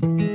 Bye.